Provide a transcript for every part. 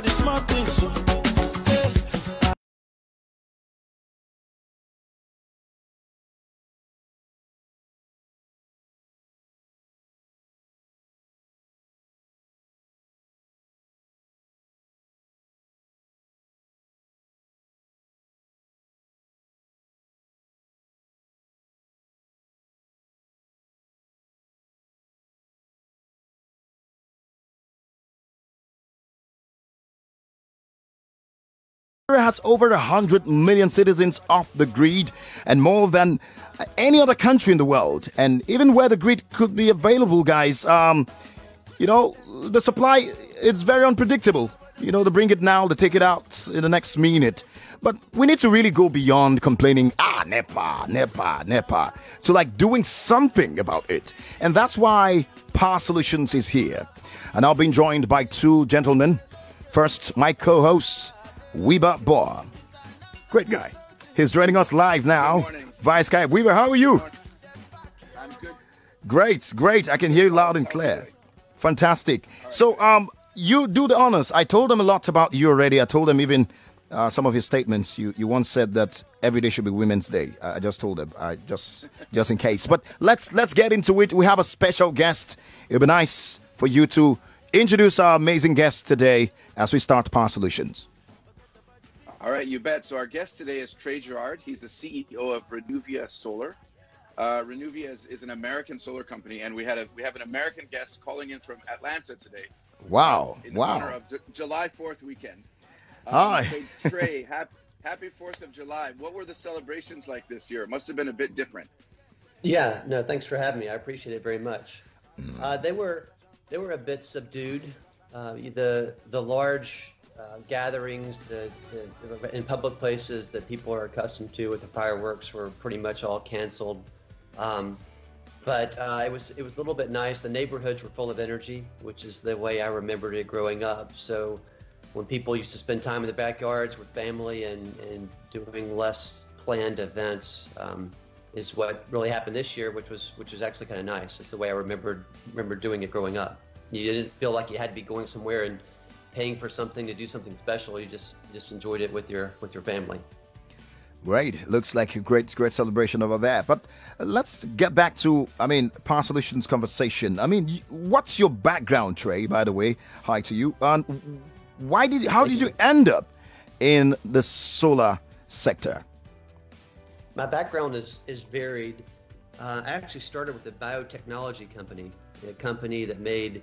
the smart things. So. Has over 100 million citizens off the grid and more than any other country in the world. And even where the grid could be available, guys, um, you know, the supply is very unpredictable. You know, they bring it now, they take it out in the next minute. But we need to really go beyond complaining, ah, NEPA, NEPA, NEPA, to like doing something about it. And that's why Power Solutions is here. And I've been joined by two gentlemen. First, my co host, Wiebe Boer. Great guy. He's joining us live now via Skype. Wiebe, how are you? I'm good. Great, great. I can hear you loud and clear. Fantastic. So, um, you do the honors. I told them a lot about you already. I told them even uh, some of your statements. You you once said that every day should be Women's Day. I just told them. I just just in case. But let's let's get into it. We have a special guest. It'd be nice for you to introduce our amazing guest today as we start Power Solutions. All right, you bet. So our guest today is Trey Jarrard. He's the CEO of Renewvia Solar. Uh, Renewvia is, is, an American solar company, and we had a we have an American guest calling in from Atlanta today. Wow! In wow! honor of D- July Fourth weekend. Um, Hi. So Trey, happy Happy Fourth of July. What were the celebrations like this year? It must have been a bit different. Yeah. No. Thanks for having me. I appreciate it very much. Uh, they were they were a bit subdued. Uh, the the large uh, gatherings the, the, in public places that people are accustomed to with the fireworks were pretty much all canceled. Um, but uh, it was it was a little bit nice. The neighborhoods were full of energy, which is the way I remembered it growing up. So when people used to spend time in the backyards with family and, and doing less planned events, um, is what really happened this year, which was which was actually kind of nice. It's the way I remembered remember doing it growing up. You didn't feel like you had to be going somewhere and paying for something to do something special. You just just enjoyed it with your with your family. Great. Looks like a great, great celebration over there. But let's get back to, I mean, Power Solutions conversation. I mean, what's your background, Trey? By the way, hi to you. And why did, how did you end up in the solar sector? My background is is varied. Uh, I actually started with a biotechnology company, a company that made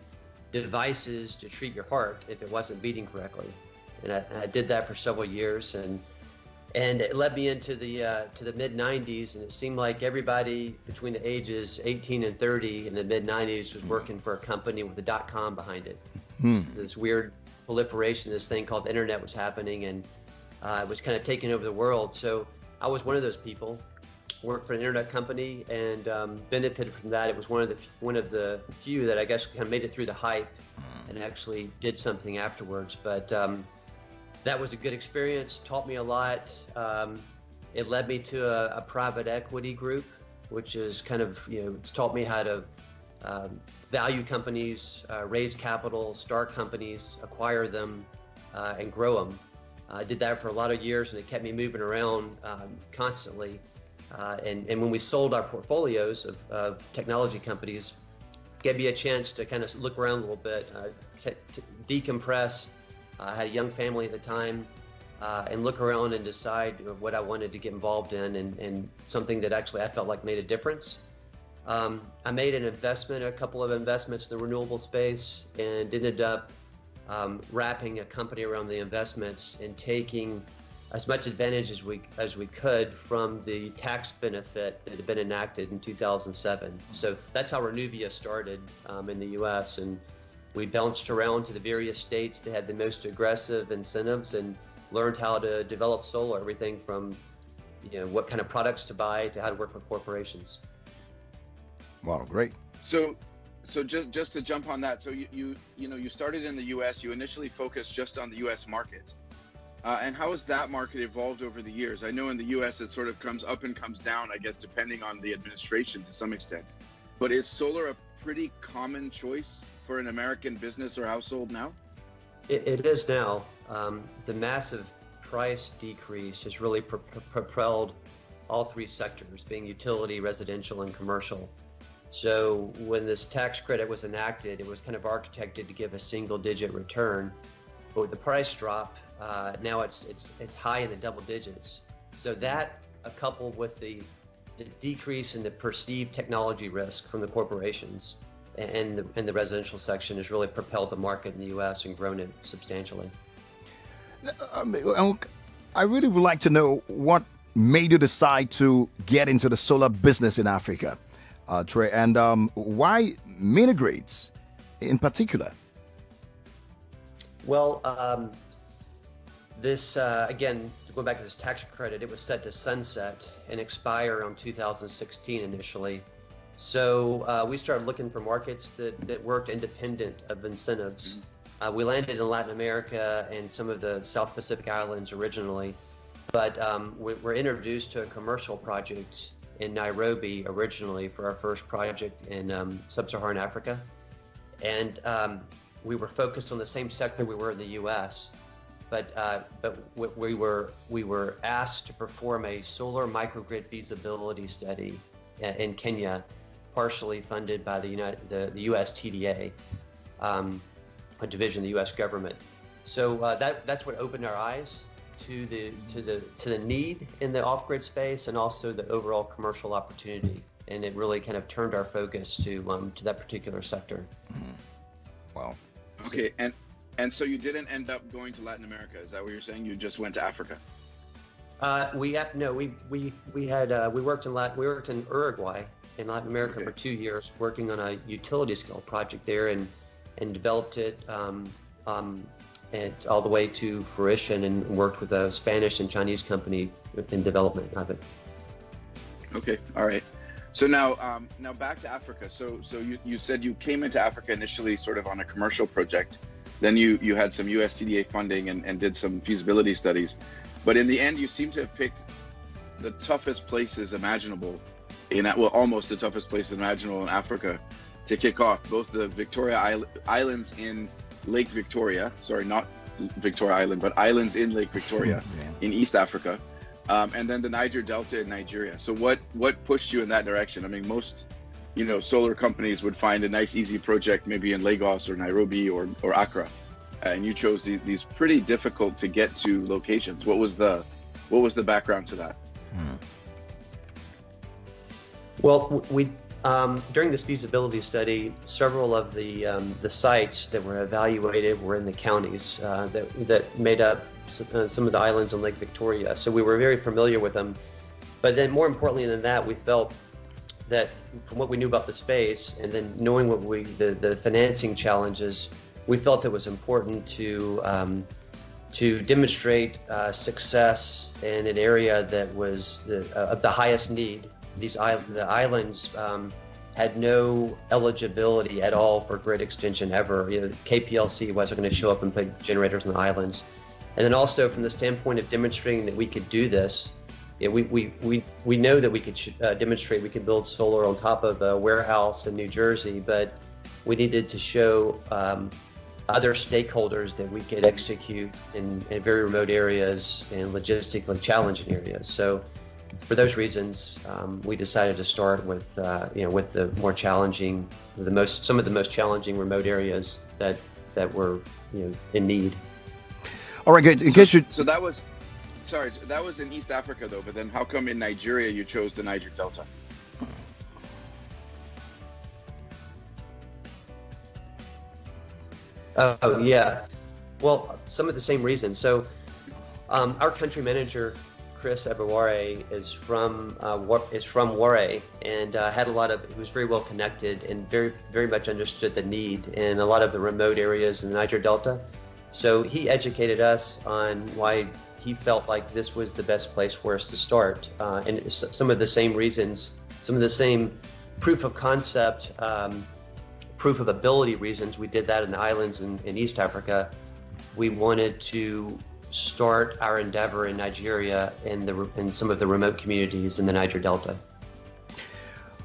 devices to treat your heart if it wasn't beating correctly. And I, I did that for several years, and and it led me into the uh, to the mid 90s. And it seemed like everybody between the ages 18 and 30 in the mid 90s was working for a company with a dot com behind it. Hmm. This weird proliferation, this thing called the internet was happening, and uh, it was kind of taking over the world. So I was one of those people worked for an internet company and um, benefited from that. It was one of the one of the few that I guess kind of made it through the hype and actually did something afterwards. But um, that was a good experience. Taught me a lot. Um, it led me to a, a, private equity group, which is kind of you know it's taught me how to um, value companies, uh, raise capital, start companies, acquire them, uh, and grow them. I did that for a lot of years, and it kept me moving around um, constantly. Uh, and, and when we sold our portfolios of, of technology companies, gave me a chance to kind of look around a little bit, uh, t- t- decompress. Uh, I had a young family at the time, uh, and look around and decide what I wanted to get involved in, and, and something that actually I felt like made a difference. Um, I made an investment, a couple of investments in the renewable space, and ended up um, wrapping a company around the investments and taking as much advantage as we as we could from the tax benefit that had been enacted in 2007. So that's how Renewvia started um, in the U.S. and we bounced around to the various states that had the most aggressive incentives and learned how to develop solar, everything from you know what kind of products to buy to how to work with corporations. Wow, great. So so just just to jump on that, so you you you know you started in the U.S. You initially focused just on the U.S. market. Uh, and how has that market evolved over the years? I know in the U.S. it sort of comes up and comes down, I guess, depending on the administration to some extent. But is solar a pretty common choice for an American business or household now? it, it is now. Um, the massive price decrease has really pro- propelled all three sectors, being utility, residential, and commercial. So when this tax credit was enacted, it was kind of architected to give a single-digit return, but with the price drop, uh, now it's it's it's high in the double digits. So that, uh, coupled with the the decrease in the perceived technology risk from the corporations and the, and the residential section has really propelled the market in the U.S. and grown it substantially. Um, I really would like to know what made you decide to get into the solar business in Africa, uh, Trey, and um, why mini grids in particular? Well, um, this uh, again, going back to this tax credit, it was set to sunset and expire around 2016 initially. So uh, we started looking for markets that, that worked independent of incentives. Mm-hmm. Uh, we landed in Latin America and some of the South Pacific islands originally, but um, we were introduced to a commercial project in Nairobi originally for our first project in um, sub-Saharan Africa, and um, we were focused on the same sector we were in the U.S but uh, but we were we were asked to perform a solar microgrid feasibility study in Kenya, partially funded by the United the, the U.S. TDA, um, a division of the U.S. government. So uh, that that's what opened our eyes to the to the to the need in the off-grid space and also the overall commercial opportunity, and it really kind of turned our focus to um, to that particular sector. Mm-hmm. Wow. Okay, and and so you didn't end up going to Latin America. Is that what you're saying? You just went to Africa. Uh, we had, no, we we we had uh, we worked in Latin, we worked in Uruguay in Latin America okay. for two years, working on a utility scale project there, and and developed it um, um, and all the way to fruition, and worked with a Spanish and Chinese company in development of it. Okay, all right. So now, um, now back to Africa. So, so you, you said you came into Africa initially, sort of on a commercial project. Then you you had some USTDA funding and, and did some feasibility studies, but in the end, you seem to have picked the toughest places imaginable in that, well, almost the toughest places imaginable in Africa to kick off. Both the Victoria Islands in Lake Victoria, sorry, not Victoria Island, but islands in Lake Victoria yeah. in East Africa, um, and then the Niger Delta in Nigeria. So what what pushed you in that direction? I mean, most you know solar companies would find a nice easy project maybe in Lagos or Nairobi or or Accra, and you chose these, these pretty difficult to get to locations. What was the what was the background to that? Hmm. Well, we um, during this feasibility study, several of the um, the sites that were evaluated were in the counties uh, that that made up uh, some of the islands on Lake Victoria. So we were very familiar with them. But then, more importantly than that, we felt that from what we knew about the space, and then knowing what we the, the financing challenges, we felt it was important to um, to demonstrate uh, success in an area that was the, uh, of the highest need these the islands um, had no eligibility at all for grid extension ever. You know, KPLC wasn't going to show up and put generators on the islands. And then also from the standpoint of demonstrating that we could do this, you know, we, we, we, we know that we could uh, demonstrate we could build solar on top of a warehouse in New Jersey, but we needed to show um, other stakeholders that we could execute in, in very remote areas and logistically challenging areas. So for those reasons, um, we decided to start with uh, you know with the more challenging, the most some of the most challenging remote areas that that were you know in need. All right, good. In case you so that was sorry that was in East Africa though, but then how come in Nigeria you chose the Niger Delta? Oh yeah, well some of the same reasons. So um, our country manager Chris Ebaware is from uh, is from Warri and uh, had a lot of he was very well connected and very very much understood the need in a lot of the remote areas in the Niger Delta. So he educated us on why he felt like this was the best place for us to start, uh, and some of the same reasons, some of the same proof of concept, um, proof of ability reasons. We did that in the islands in, in East Africa. We wanted to start our endeavor in Nigeria in the in some of the remote communities in the Niger Delta.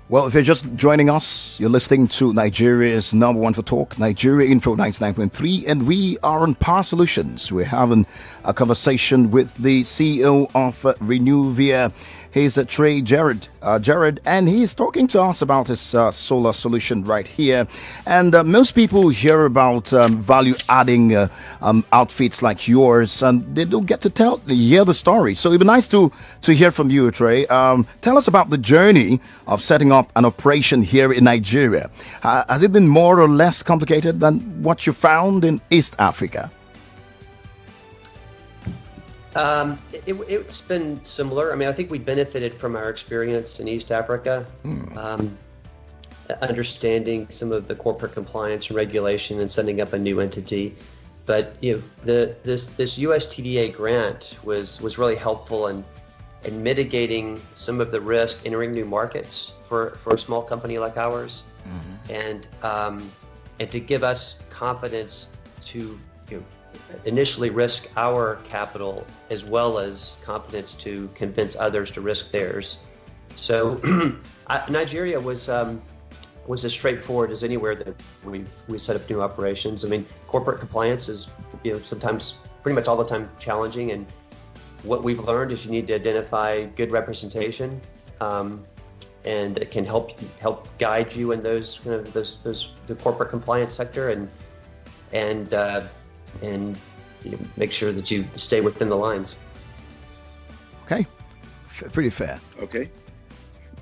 Well, if you're just joining us, you're listening to Nigeria's number one for talk, Nigeria Info 99.3, and we are on Power Solutions. We're having a conversation with the CEO of Renewvia He's uh, Trey Jarrard, uh, Jarrard, and he's talking to us about his uh, solar solution right here. And uh, most people hear about um, value-adding uh, um, outfits like yours, and they don't get to tell, hear the story. So it'd be nice to to hear from you, Trey. Um, tell us about the journey of setting up an operation here in Nigeria. Has it been more or less complicated than what you found in East Africa? Um, it, has been similar. I mean, I think we benefited from our experience in East Africa, mm. um, understanding some of the corporate compliance and regulation and setting up a new entity. But you know, the this this USTDA grant was was really helpful in in mitigating some of the risk entering new markets for, for a small company like ours, mm-hmm. and um, and to give us confidence to you know, initially risk our capital as well as competence to convince others to risk theirs. So Nigeria was um, was as straightforward as anywhere that we we set up new operations. I mean, corporate compliance is you know sometimes pretty much all the time challenging, and what we've learned is you need to identify good representation, um, and it can help help guide you in those kind of those those the corporate compliance sector and and uh, and you know, make sure that you stay within the lines. Okay, F- pretty fair. Okay,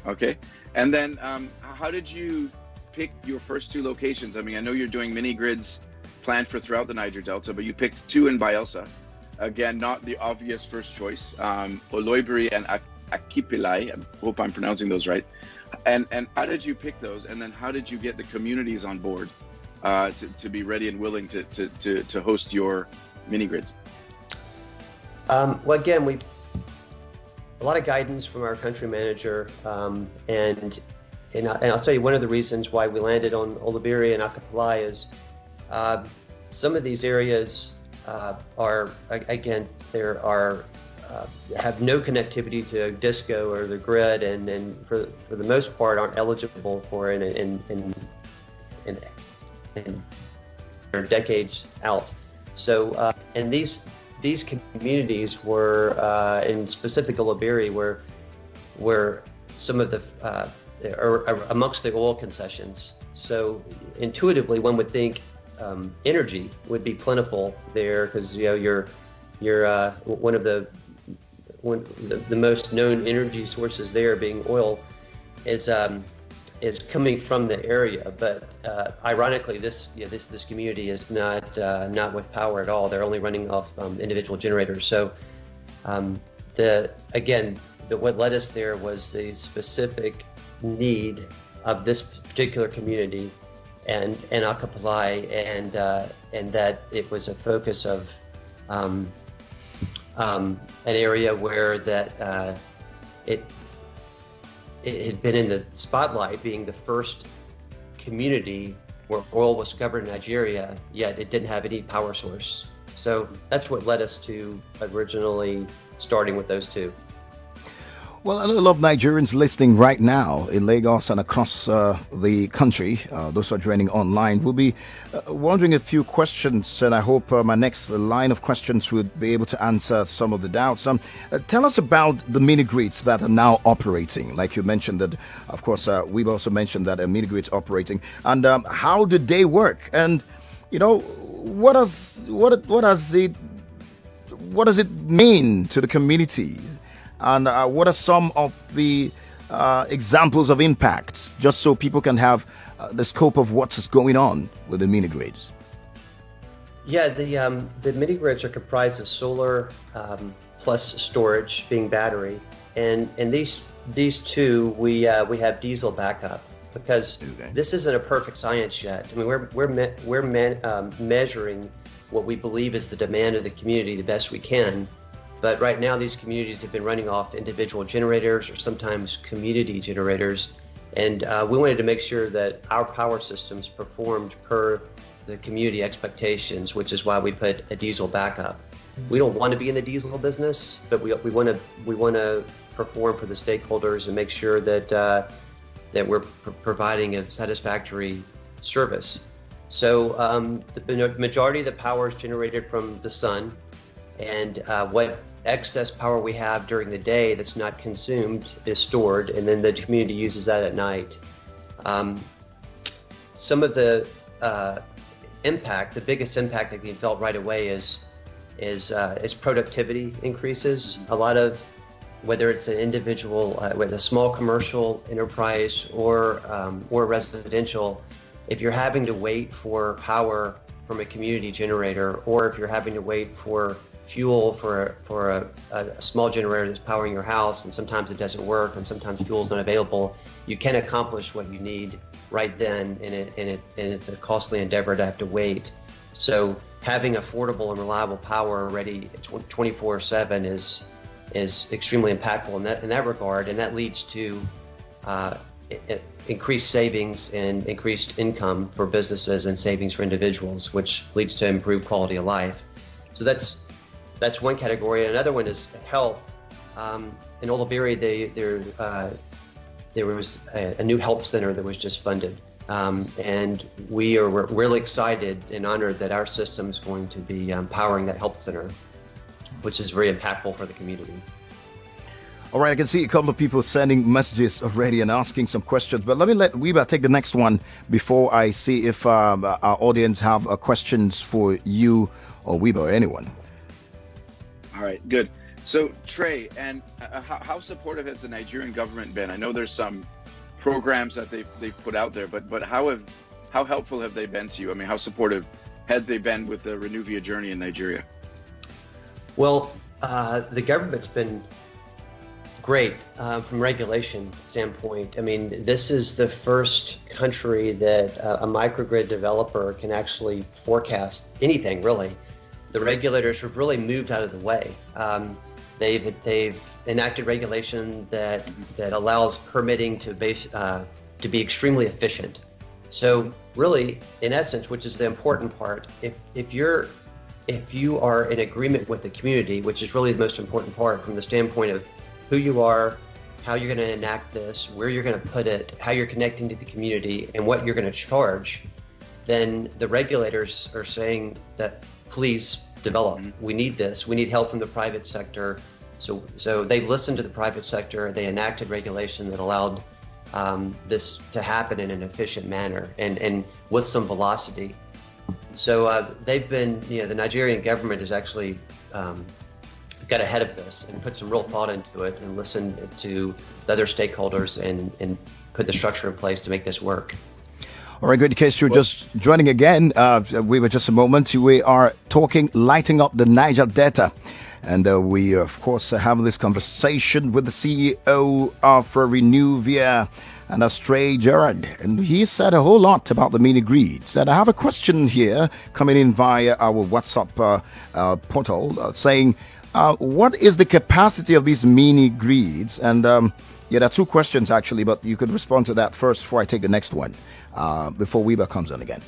okay. And then, um, how did you pick your first two locations? I mean, I know you're doing mini grids planned for throughout the Niger Delta, but you picked two in Bayelsa. Again, not the obvious first choice. Um, Oloibiri and Akipelai. I hope I'm pronouncing those right. And and how did you pick those? And then how did you get the communities on board? Uh, to, to be ready and willing to, to, to, to host your mini grids? Um, well, again, we a lot of guidance from our country manager, um, and and, I, will tell you one of the reasons why we landed on Oloibiri and Akipelai is uh, some of these areas uh, are again there are uh, have no connectivity to disco or the grid, and, and for, for the most part aren't eligible for it, and, and, and and decades out. So, uh, and these these communities were uh, in specific Oloibiri, were where some of the uh, amongst the oil concessions. So intuitively, one would think um, energy would be plentiful there because you know you're you're uh, one of the one the, the most known energy sources there being oil is um, is coming from the area, but uh, ironically, this this this community is not uh, not with power at all. They're only running off um, individual generators. So um, the again, the, what led us there was the specific need of this particular community and and Akipelai, and uh, and that it was a focus of um, um an area where that uh, it it had been in the spotlight being the first community where oil was discovered in Nigeria, yet it didn't have any power source. So that's what led us to originally starting with those two. Well, a lot of Nigerians listening right now in Lagos and across uh, the country, uh, those who are joining online, will be uh, wondering a few questions, and I hope uh, my next line of questions would be able to answer some of the doubts. Um, uh, tell us about the mini grids that are now operating. Like you mentioned, that of course uh, we've also mentioned that a mini grid's operating, and um, how do they work? And you know, what does what what does it what does it mean to the community? And uh, what are some of the uh, examples of impacts, just so people can have uh, the scope of what's going on with the mini grids? Yeah, the um, the mini grids are comprised of solar um, plus storage, being battery, and and these these two we uh, we have diesel backup because okay. this isn't a perfect science yet. I mean, we're we're me- we're me- um, measuring what we believe is the demand of the community the best we can but right now, these communities have been running off individual generators or sometimes community generators. And uh, we wanted to make sure that our power systems performed per the community expectations, which is why we put a diesel backup. We don't want to be in the diesel business, but we, we want to we want to perform for the stakeholders and make sure that uh, that we're pr- providing a satisfactory service. So um, the majority of the power is generated from the sun, and uh, what excess power we have during the day that's not consumed is stored, and then the community uses that at night. Um, some of the uh, impact, the biggest impact that be felt right away is is uh, is productivity increases. A lot of whether it's an individual uh, with a small commercial enterprise or um, or residential, if you're having to wait for power from a community generator, or if you're having to wait for fuel for for a, a, small generator that's powering your house, and sometimes it doesn't work, and sometimes fuel is not available, you can accomplish what you need right then, and it and it and it's a costly endeavor to have to wait. So having affordable and reliable power ready 24/7 is is extremely impactful in that in that regard, and that leads to uh, increased savings and increased income for businesses and savings for individuals, which leads to improved quality of life. So that's that's one category. Another one is health. Um, in Oloibiri, they, uh, there was a, a, new health center that was just funded. Um, and we are really excited and honored that our system is going to be um, powering that health center, which is very impactful for the community. All right, I can see a couple of people sending messages already and asking some questions, but let me let Wiebe take the next one before I see if um, our audience have uh, questions for you or Wiebe or anyone. All right, good. So Trey, and uh, how, how, supportive has the Nigerian government been? I know there's some programs that they've they've put out there, but but how have how helpful have they been to you? I mean, how supportive had they been with the Renewvia journey in Nigeria? Well, uh, the government's been great uh, from regulation standpoint. I mean, this is the first country that uh, a microgrid developer can actually forecast anything really the regulators have really moved out of the way. Um, they've they've enacted regulation that that allows permitting to base uh, to be extremely efficient. So really, in essence, which is the important part, if if you're if you are in agreement with the community, which is really the most important part from the standpoint of who you are, how you're going to enact this, where you're going to put it, how you're connecting to the community, and what you're going to charge, then the regulators are saying that please develop. Mm-hmm. We need this. We need help from the private sector. So, so they listened to the private sector. They enacted regulation that allowed um, this to happen in an efficient manner and, and with some velocity. So uh, they've been, you know, the Nigerian government has actually um, got ahead of this and put some real thought into it and listened to the other stakeholders and, and put the structure in place to make this work. All right, good. In case you're just joining again, uh, we were just a moment. We are talking lighting up the Niger Delta. And uh, we, of course, have this conversation with the CEO of Renewvia, and Astray Jarrard. And he said a whole lot about the mini grids. And I have a question here coming in via our WhatsApp uh, uh portal uh, saying, uh, What is the capacity of these mini grids? And um, yeah, there are two questions actually, but you could respond to that first before I take the next one uh, before Wiebe comes on again?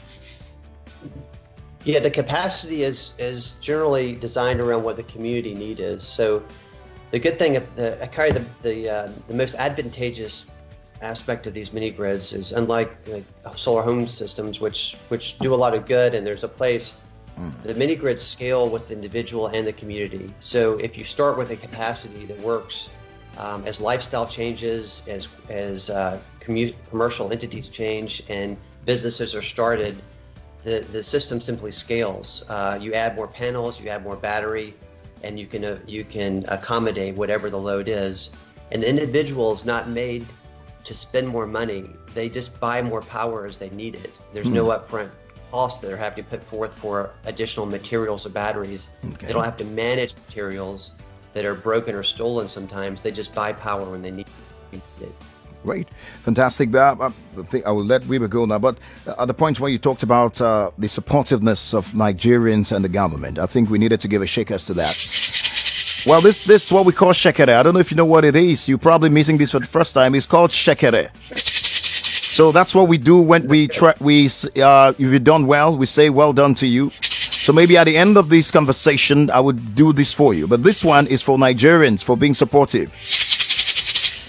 Yeah, the capacity is is generally designed around what the community need is. So the good thing, the, I carry the the, uh, the most advantageous aspect of these mini grids is unlike like, solar home systems, which which do a lot of good and there's a place. Mm. The mini grids scale with the individual and the community. So if you start with a capacity that works um, as lifestyle changes, as as uh, commercial entities change and businesses are started, the, the system simply scales. Uh, you add more panels, you add more battery, and you can uh, you can accommodate whatever the load is. And the individual is not made to spend more money. They just buy more power as they need it. There's mm. no hmm. upfront cost that they're having to put forth for additional materials or batteries. Okay. They don't have to manage materials that are broken or stolen sometimes. They just buy power when they need it. Great, fantastic. Uh, uh, I think I will let Wiebe go now. But uh, at the point where you talked about uh, the supportiveness of Nigerians and the government, I think we needed to give a shake as to that. Well, this this is what we call shekere. I don't know if you know what it is. You're probably meeting this for the first time. It's called shekere. So that's what we do when we try. We uh, if you've done well, we say well done to you. So maybe at the end of this conversation, I would do this for you. But this one is for Nigerians for being supportive.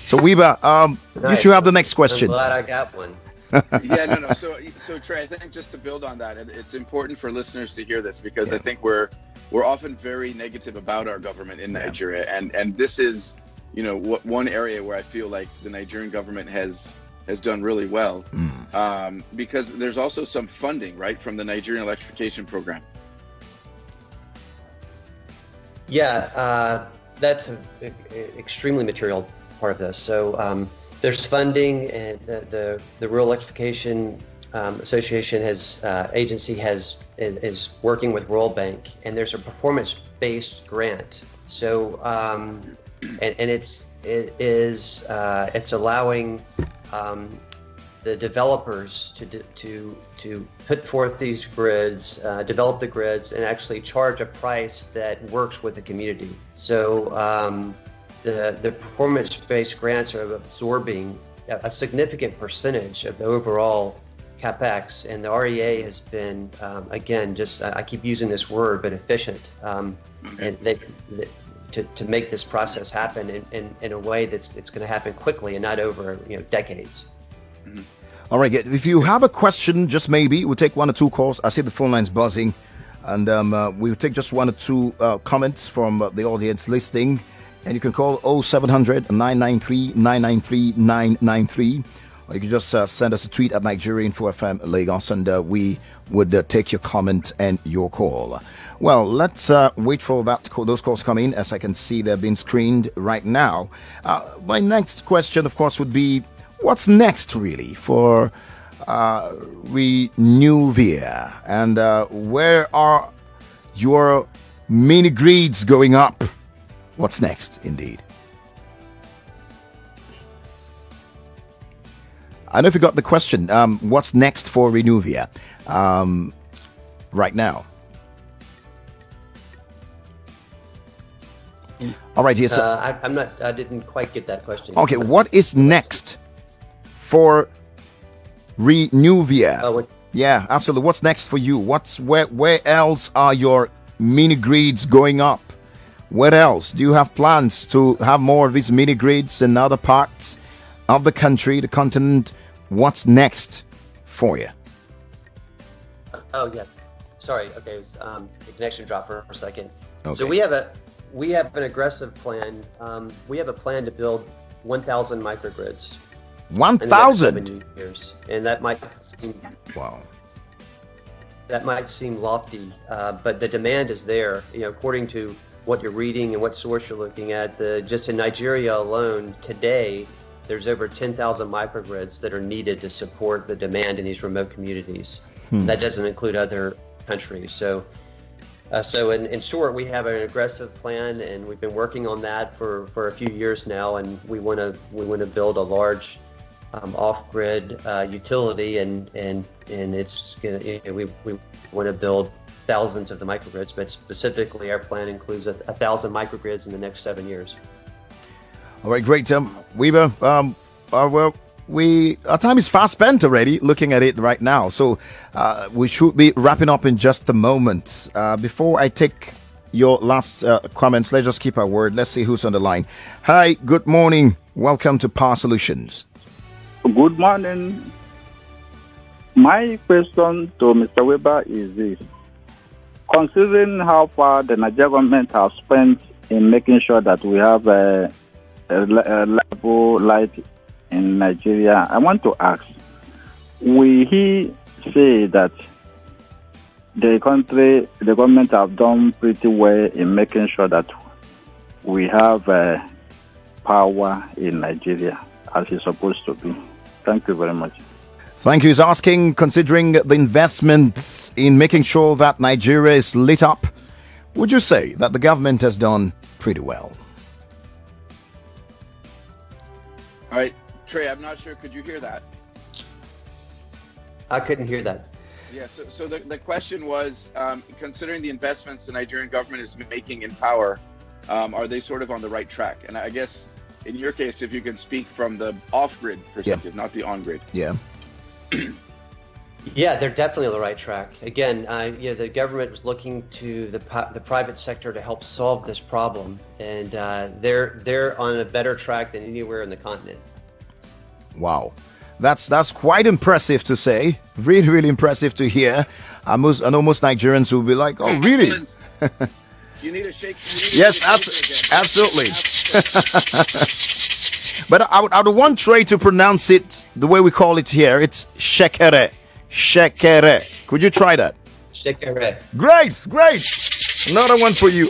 So Wiebe, um, nice. you should have the next question. I'm glad I got one. yeah, no, no. So, so Trey, I think just to build on that, it's important for listeners to hear this because yeah. I think we're we're often very negative about our government in Nigeria, yeah. and and this is, you know, what one area where I feel like the Nigerian government has has done really well, mm. um, because there's also some funding, right, from the Nigerian electrification program. Yeah, uh, that's an extremely material part of this. So um, there's funding, and the the, the Rural Electrification um, Association has uh, agency has is working with World Bank, and there's a performance-based grant. So um, and, and it's it is uh, it's allowing um, the developers to to to put forth these grids, uh, develop the grids, and actually charge a price that works with the community. So um, the the performance-based grants are absorbing a significant percentage of the overall capex, and the REA has been um, again just I keep using this word, but efficient, um, and they, they, to, to make this process happen in, in, in a way that's it's going to happen quickly and not over you know decades. Mm-hmm. All right, if you have a question, just maybe we'll take one or two calls. I see the phone lines buzzing, and um, uh, we'll take just one or two uh, comments from uh, the audience listening. And you can call 0700 993 993 993. Or you can just uh, send us a tweet at Nigerian 4FM Lagos, and uh, we would uh, take your comment and your call. Well, let's uh, wait for that those calls come in, as I can see they're being screened right now. Uh, my next question, of course, would be what's next, really, for uh, Renewvia, and uh, where are your mini grids going up? What's next, indeed? I know if you got the question. Um, what's next for Renewvia um, right now? All right, yes. Uh, I, am not. I didn't quite get that question. Okay, what is next for Renewvia? Oh, yeah, absolutely. What's next for you? What's where? Where else are your mini grids going up? What else? Do you have plans to have more of these mini grids in other parts of the country, the continent? What's next for you? Oh yeah, sorry. Okay, it was, um, the connection dropped for a second. Okay. So we have a we have an aggressive plan. Um, we have a plan to build 1,000 microgrids. 1,000 years, and that might seem wow. That might seem lofty, uh, but the demand is there. You know, according to what you're reading and what source you're looking at, the just in Nigeria alone today, there's over 10,000 microgrids that are needed to support the demand in these remote communities. Hmm. That doesn't include other countries. So, uh, so in, in short, we have an aggressive plan, and we've been working on that for, for a few years now. And we want to we want to build a large um, off-grid uh, utility, and and and it's gonna, you know, we we want to build thousands of the microgrids, but specifically our plan includes a, a thousand microgrids in the next seven years. All right, great, Tim Weber. Um, uh, well, we our time is fast spent already. Looking at it right now, so uh, we should be wrapping up in just a moment. Uh, before I take your last uh, comments, let's just keep our word. Let's see who's on the line. Hi, good morning. Welcome to Power Solutions. Good morning. My question to Mr. Weber is this: Considering how far the Nigerian government has spent in making sure that we have a a level light in Nigeria, I want to ask, will he say that the country, the government have done pretty well in making sure that we have uh, power in Nigeria as it's supposed to be? Thank you very much. Thank you. He's asking, considering the investments in making sure that Nigeria is lit up, would you say that the government has done pretty well? All right, Trey, I'm not sure. Could you hear that? I couldn't hear that. Yeah, so, so the, the question was um, considering the investments the Nigerian government is making in power, um, are they sort of on the right track? And I guess in your case, if you can speak from the off grid perspective, yeah. not the on grid. Yeah. Yeah, they're definitely on the right track. Again, uh, you know, the government was looking to the the private sector to help solve this problem, and uh, they're they're on a better track than anywhere in the continent. Wow, that's that's quite impressive to say. Really, really impressive to hear. I most, I know most Nigerians will be like, "Oh, really?" you need a shake. yes, ab- absolutely. but I would, I would want Trey to pronounce it the way we call it here. It's shekere. Shekere. Could you try that? Shekere. Great, great. Another one for you.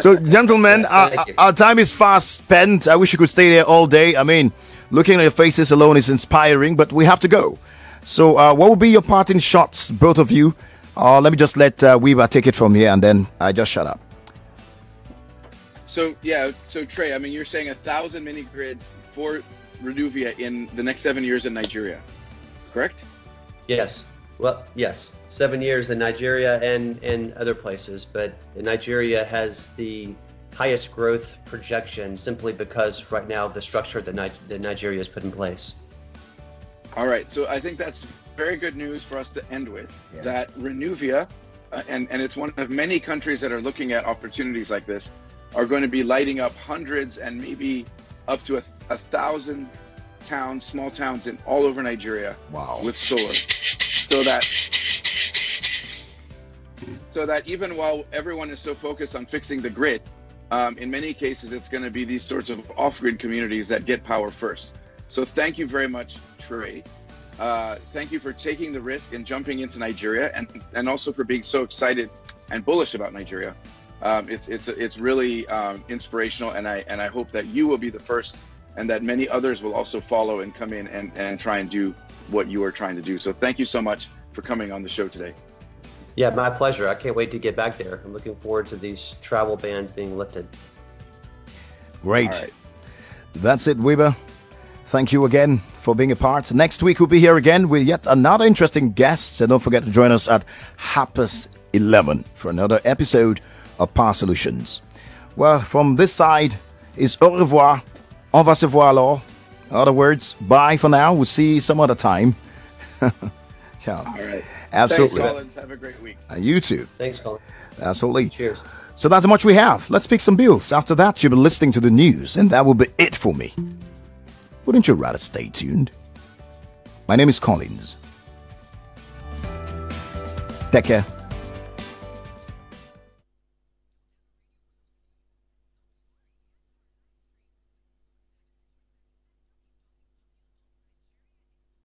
so, gentlemen, our, our time is fast spent. I wish you could stay there all day. I mean, looking at your faces alone is inspiring, but we have to go. So, uh, what will be your parting shots, both of you? Uh, let me just let uh, Wiebe take it from here, and then I just shut up. So yeah, so Trey, I mean, you're saying a thousand mini grids for Renewvia in the next seven years in Nigeria, correct? Yes. Well, yes. Seven years in Nigeria and, and other places, but Nigeria has the highest growth projection simply because right now the structure that, Ni- that Nigeria has put in place. All right. So I think that's very good news for us to end with yeah. that Renewvia, uh, and, and it's one of many countries that are looking at opportunities like this, are going to be lighting up hundreds and maybe up to a, a thousand towns, small towns in all over Nigeria wow. with solar. So that so that even while everyone is so focused on fixing the grid, um, in many cases it's going to be these sorts of off-grid communities that get power first. So thank you very much, Trey. Uh, thank you for taking the risk and jumping into Nigeria, and and also for being so excited and bullish about Nigeria. Um, it's it's it's really um, inspirational, and I and I hope that you will be the first and that many others will also follow and come in and, and try and do what you are trying to do. So thank you so much for coming on the show today. Yeah, my pleasure. I can't wait to get back there. I'm looking forward to these travel bans being lifted. Great. Right. That's it, Wiebe. Thank you again for being a part. Next week, we'll be here again with yet another interesting guest. And don't forget to join us at Happers 11 for another episode of Power Solutions. Well, from this side is au revoir On va se voir alors. In Other words, bye for now. We'll see you some other time. Ciao. All right. Absolutely. Thanks, Collins. Have a great week. And you too. Thanks, Colin. Absolutely. Cheers. So that's how much we have. Let's pick some bills. After that, you'll be listening to the news, and that will be it for me. Wouldn't you rather stay tuned? My name is Collins. Take care.